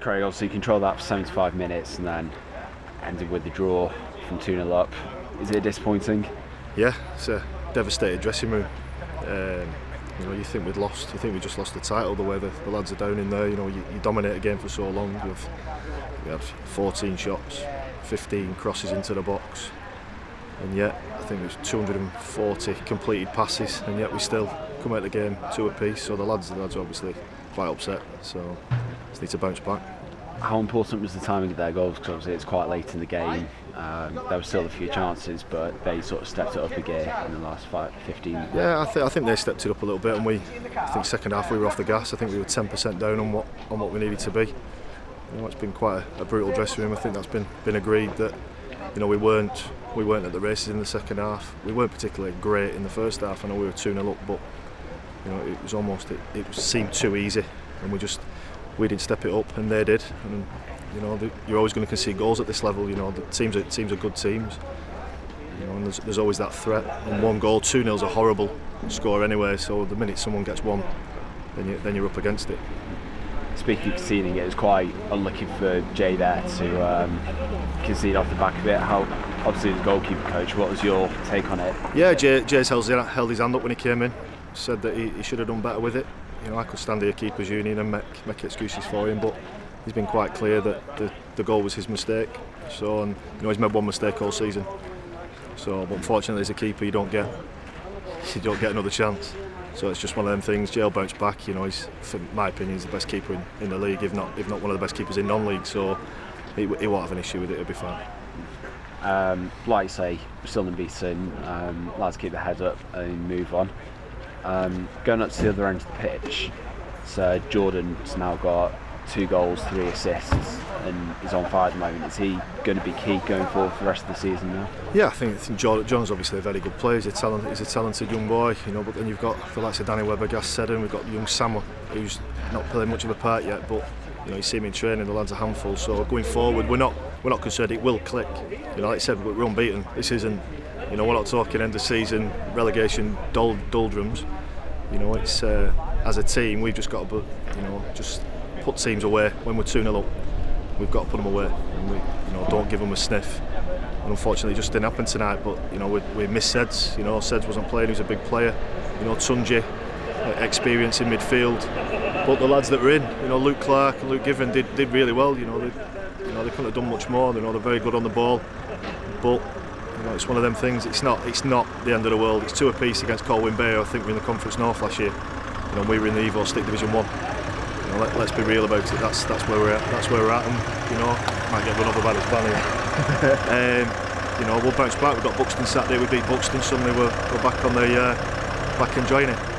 Craig obviously controlled that for 75 minutes and then ended with the draw from 2 0 up. Is it disappointing? Yeah, it's a devastated dressing room. Um, you know, you think we'd lost. You think we just lost the title. The way the, the lads are down in there. You know, you, you dominate a game for so long. Had 14 shots, 15 crosses into the box, and yet I think it was 240 completed passes, and yet we still come out the game two apiece. So the lads, the lads are obviously quite upset. So just need to bounce back. How important was the timing of their goals? Because obviously it's quite late in the game. Um, there were still a few chances, but they sort of stepped it up a gear in the last five, 15. Yeah, I, th- I think they stepped it up a little bit, and we, I think second half we were off the gas. I think we were 10% down on what on what we needed to be. You know, it's been quite a, a brutal dressing room. I think that's been been agreed that you know we weren't we weren't at the races in the second half. We weren't particularly great in the first half. I know we were 2 0 up, but you know it was almost it, it seemed too easy, and we just we didn't step it up, and they did. And you know, the, you're always going to concede goals at this level. You know, the teams are teams are good teams. You know, and there's, there's always that threat. And one goal, two nils a horrible score anyway. So the minute someone gets one, then you then you're up against it. Speaking of conceding, it was quite unlucky for Jay there to um, concede off the back of it. How obviously the goalkeeper coach. What was your take on it? Yeah, Jay, Jay's held, held his hand up when he came in. Said that he, he should have done better with it. You know, I could stand here keepers union and make, make excuses for him, but he's been quite clear that the, the goal was his mistake. So, and you know, he's made one mistake all season. So, but unfortunately, as a keeper, you don't get you don't get another chance. So it's just one of them things. Jay'll bounced back. You know, he's, for my opinion, he's the best keeper in, in the league, if not if not one of the best keepers in non-league. So he, he won't have an issue with it. It'll be fine. Um, like you say, still unbeaten. Um, lads keep their head up and move on. Um, going up to the other end of the pitch, so Jordan's now got two goals, three assists, and he's on fire at the moment. Is he going to be key going forward for the rest of the season now? Yeah, I think, I think John's obviously a very good player. He's a, talent, he's a talented young boy, you know. But then you've got the likes of Danny Webber, Gaz Seddon. We've got young Samuel, who's not playing much of a part yet, but you know, you see him in training. The lad's a handful. So going forward, we're not we're not concerned. It will click. You know, like I said, we're unbeaten. This isn't. You know, we're not talking end of season relegation dull, doldrums. You know, it's uh, as a team we've just got to, you know, just put teams away when we're 2 0 up. We've got to put them away, and we, you know, don't give them a sniff. And unfortunately, it just didn't happen tonight. But you know, we, we missed Seds. You know, Seds wasn't playing. He was a big player. You know, Tunji, uh, experience in midfield. But the lads that were in, you know, Luke Clark and Luke Given did, did really well. You know, they, you know, they couldn't have done much more. You know, they're very good on the ball. But you know, it's one of them things. It's not it's not the end of the world. It's two apiece against Colwyn Bay. I think we are in the Conference North last year. You know, we were in the Evo-Stik Division One know, let, us be real about it. That's that's where we're at. That's where we're at, and you know, might get run over by this banner. um, you know, we'll bounce back. We've got Buxton Saturday. We beat Buxton. Suddenly we're, we're back on the uh, back enjoying it.